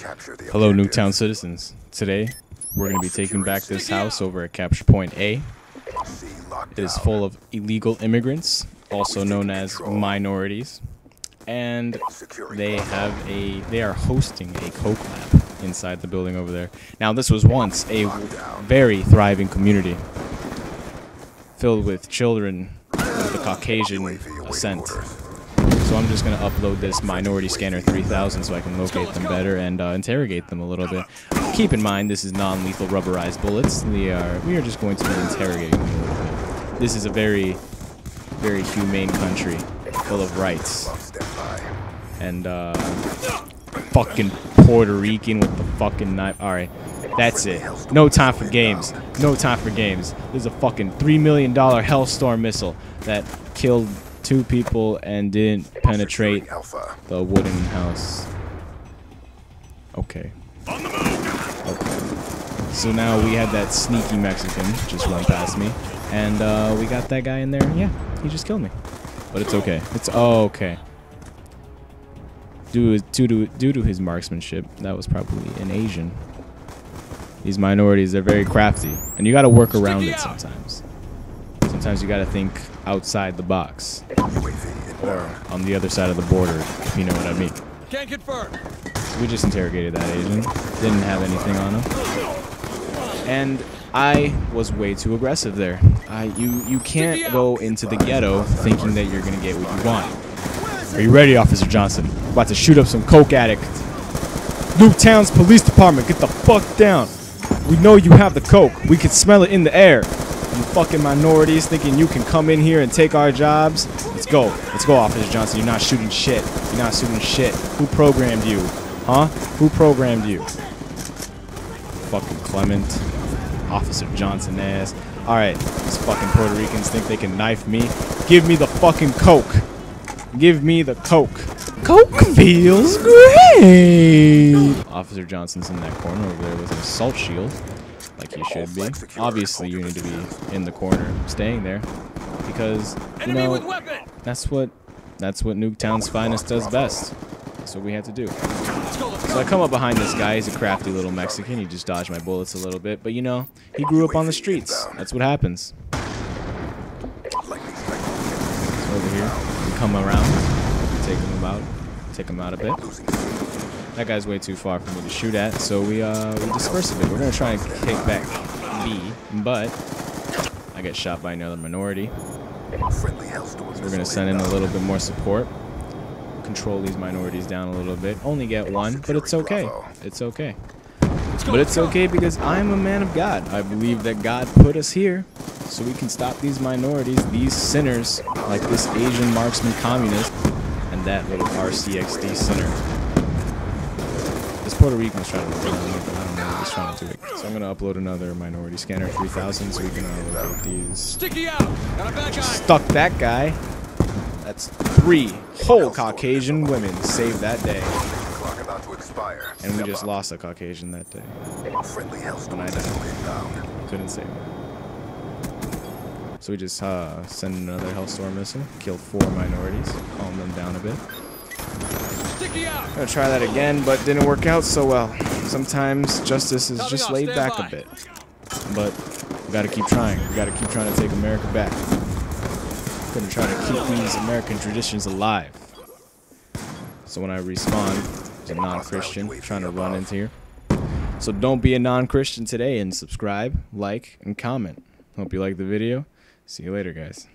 Hello, Nuketown citizens. Today, we're going to be taking back this house over at Capture Point A. It is full of illegal immigrants, also known as minorities, and they have a they are hosting a coke lab inside the building over there. Now, this was once a very thriving community filled with children of the Caucasian ascent. So I'm just going to upload this Minority Scanner 3000 so I can locate them better and uh, interrogate them a little bit. Keep in mind, this is non-lethal rubberized bullets. We are, we are just going to be interrogating them a little bit. This is a very, very humane country full of rights. And, uh, fucking Puerto Rican with the fucking knife. Alright, that's it. No time for games. No time for games. There's a fucking $3 million Hellstorm missile that killed two people and didn't penetrate the wooden house. Okay. Okay. So now we had that sneaky Mexican just run past me, and uh, we got that guy in there. Yeah, he just killed me, but it's okay. It's oh, okay. Due, due to due to his marksmanship, that was probably an Asian. These minorities, they're very crafty, and you got to work around it sometimes. Sometimes you got to think outside the box, or on the other side of the border, if you know what I mean. Can't confirm. We just interrogated that Asian. Didn't have anything on him. And I was way too aggressive there. I, you, you can't go into the ghetto thinking that you're going to get what you want. Are you ready, Officer Johnson? About to shoot up some coke addict. Nuketown's Police Department, get the fuck down. We know you have the coke. We can smell it in the air. You fucking minorities thinking you can come in here and take our jobs? Let's go. Let's go, Officer Johnson. You're not shooting shit. You're not shooting shit. Who programmed you? Huh? Who programmed you? Fucking Clement. Officer Johnson ass. Alright, these fucking Puerto Ricans think they can knife me. Give me the fucking coke. Give me the coke. Coke feels great. Officer Johnson's in that corner over there with an assault shield, like you should be. Obviously, you need to be in the corner, staying there, because you know that's what that's what Nuketown's finest does best. That's what we had to do. Let's go. Let's So. I come up behind this guy. He's a crafty little Mexican. He just dodged my bullets a little bit, but you know, he grew up on the streets. That's what happens. So over here, we come around, take him out, take him out a bit. That guy's way too far for me to shoot at, so we uh we disperse a bit. We're gonna try and kick back B, but I get shot by another minority. So we're gonna send in a little bit more support. Control these minorities down a little bit. Only get one, but it's okay. It's okay. But it's okay because I'm a man of God. I believe that God put us here so we can stop these minorities, these sinners, like this Asian marksman communist and that little RCXD sinner. This Puerto Rican's trying to run me, I don't know what he's trying to do. So I'm gonna upload another minority scanner 3000 so we can locate these. Sticky out. Got a bad guy. Stuck that guy. That's three whole Caucasian women saved that day. Clock about to expire. And we just lost a Caucasian that day. Friendly when I died. Couldn't save him. So we just uh, send another Hellstorm missile, kill four minorities, calm them down a bit. Out. Gonna try that again, but didn't work out so well. Sometimes justice is just laid back a bit. But we gotta keep trying. We gotta keep trying to take America back. Gonna try to keep these American traditions alive. So when I respawn, a non-Christian trying to run into here. So don't be a non-Christian today and subscribe, like, and comment. Hope you like the video. See you later, guys.